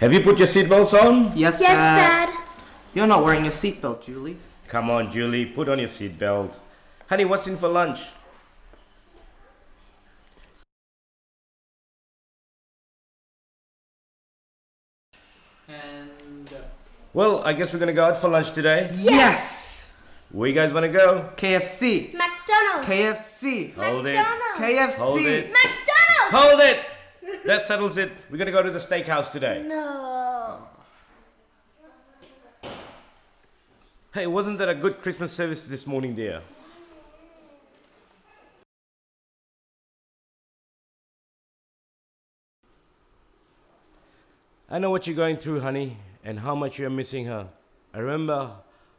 Have you put your seatbelts on? Yes, Yes, Dad. Dad. You're not wearing your seatbelt, Julie. Come on, Julie, put on your seatbelt. Honey, what's in for lunch? And uh, Well, I guess we're gonna go out for lunch today. Yes! Where you guys wanna go? KFC. McDonald's. KFC. Hold it. KFC. Hold it. McDonald's. Hold it! That settles it. We're gonna go to the steakhouse today. No. Hey, wasn't that a good Christmas service this morning, dear? I know what you're going through, honey, and how much you're missing her. I remember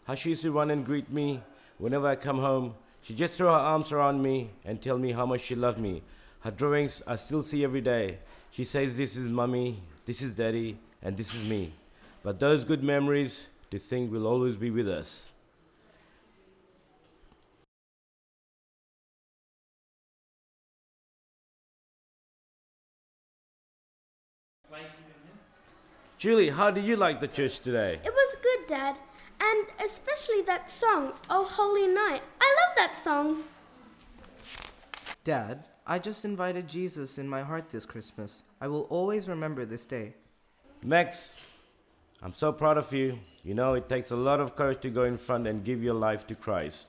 how she used to run and greet me whenever I come home. She'd just throw her arms around me and tell me how much she loved me. Her drawings I still see every day. She says, This is mommy, this is daddy, and this is me. But those good memories, to think will always be with us. Julie, how did you like the church today? It was good, Dad. And especially that song, Oh Holy Night. I love that song. Dad, I just invited Jesus in my heart this Christmas. I will always remember this day. Max, I'm so proud of you. You know, it takes a lot of courage to go in front and give your life to Christ.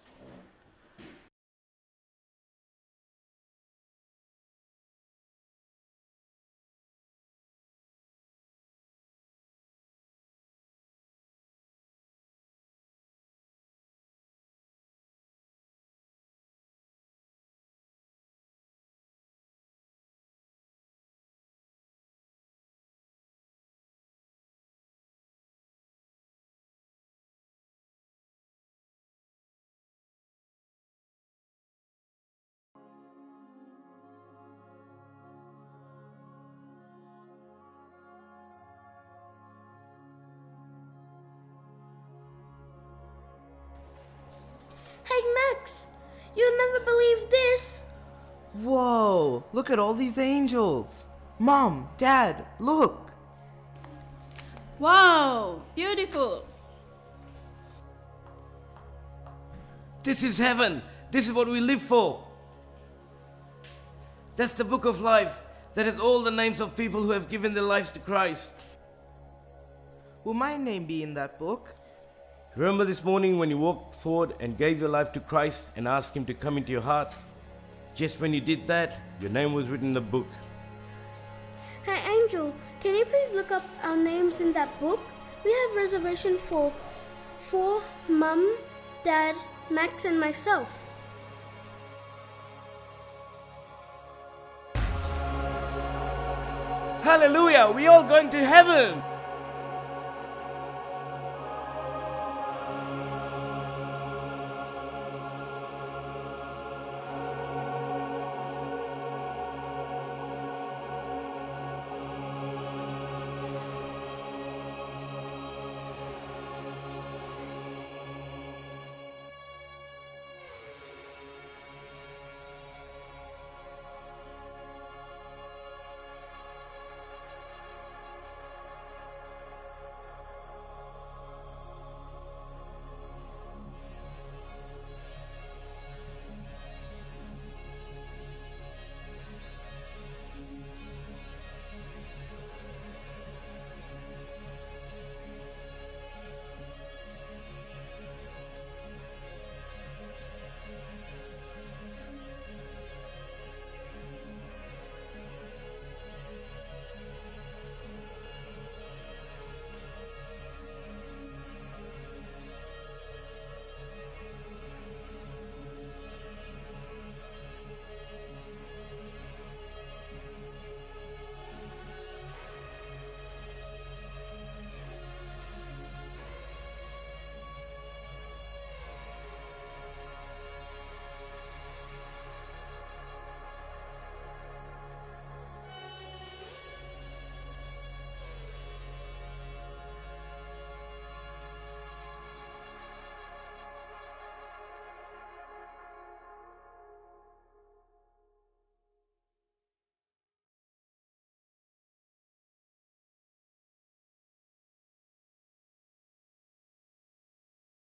Hey, Max. You'll never believe this. Whoa! Look at all these angels! Mom, Dad, look! Wow, beautiful. This is heaven. This is what we live for. That's the book of life that has all the names of people who have given their lives to Christ. Will my name be in that book? Remember this morning when you walked forward and gave your life to Christ and asked Him to come into your heart? Just when you did that, your name was written in the book. Hey, Angel, can you please look up our names in that book? We have reservation for for Mum, Dad, Max, and myself. Hallelujah! We are all going to heaven!